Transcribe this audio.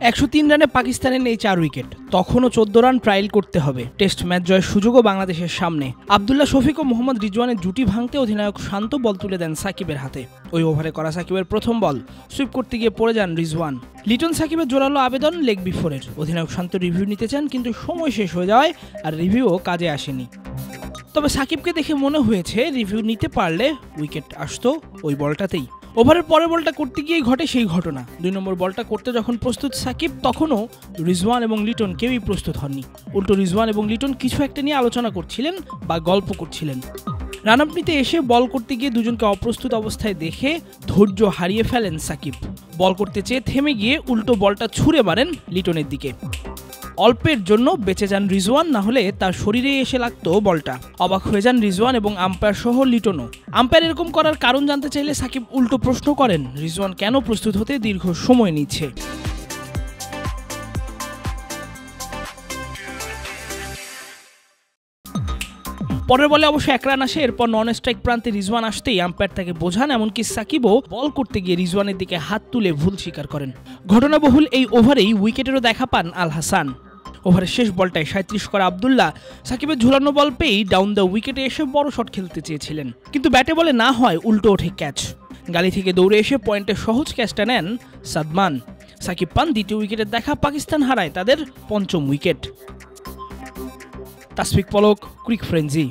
একশো তিন রানে পাকিস্তানের নেই চার উইকেট। তখনও চোদ্দ রান ট্রায়াল করতে হবে। টেস্ট ম্যাচ জয়ের সুযোগও বাংলাদেশের সামনে। আবদুল্লাহ শফিক ও মোহাম্মদ রিজওয়ানের জুটি ভাঙতে অধিনায়ক শান্ত বল তুলে দেন সাকিবের হাতে। ওই ওভারে করা সাকিবের প্রথম বল। সুইপ করতে গিয়ে পড়ে যান রিজওয়ান। লিটন সাকিবের জোরালো আবেদন লেগ বিফোরের। অধিনায়ক শান্ত রিভিউ নিতে চান, কিন্তু সময় শেষ হয়ে যাওয়ায় আর রিভিউও কাজে আসেনি। তবে সাকিবকে দেখে মনে হয়েছে, রিভিউ নিতে পারলে উইকেট আসতো ওই বলটাতেই। ওভারের পরের বলটা করতে গিয়েই ঘটে সেই ঘটনা। দুই নম্বর বলটা করতে যখন প্রস্তুত সাকিব, তখনও রিজওয়ান এবং লিটন কেউই প্রস্তুত হননি। উল্টো রিজওয়ান এবং লিটন কিছু একটা নিয়ে আলোচনা করছিলেন বা গল্প করছিলেন। রান আপ নিতে এসে বল করতে গিয়ে দুজনকে অপ্রস্তুত অবস্থায় দেখে ধৈর্য হারিয়ে ফেলেন সাকিব। বল করতে চেয়ে থেমে গিয়ে উল্টো বলটা ছুঁড়ে মারেন লিটনের দিকে। অল্পের জন্য বেঁচে যান রিজওয়ান, না হলে তার শরীরে এসে লাগতো বলটা। অবাক হয়ে যান রিজওয়ান এবং আম্পায়ার সহ লিটনও। আম্পায়ার এরকম করার কারণ জানতে চাইলে সাকিব উল্টো প্রশ্ন করেন, রিজওয়ান কেন প্রস্তুত হতে দীর্ঘ সময় নিচ্ছে? পরের বলে অবশ্য এক রান আসে, এরপর নন স্ট্রাইক প্রান্তে রিজওয়ান আসতেই আম্পায়ার তাকে বোঝান, এমনকি সাকিবও বল করতে গিয়ে রিজওয়ানের দিকে হাত তুলে ভুল স্বীকার করেন। ঘটনাবহুল এই ওভারেই উইকেটেরও দেখা পান আল হাসান। ওভারের শেষ বলটায় সাঁত্রিশ করা আবদুল্লাহ সাকিবের ঝুলানো বল পেয়েই ডাউন দ্য উইকেটে এসে বড় শট খেলতে চেয়েছিলেন। কিন্তু ব্যাটে বলে না হয় উল্টো ওঠে ক্যাচ গালি থেকে দৌড়ে এসে পয়েন্টে সহজ ক্যাচটা নেন সাদমান। সাকিব পান দ্বিতীয় উইকেটে দেখা পাকিস্তান হারায় তাদের পঞ্চম wicket Tasfik Palak, Cric Frenzy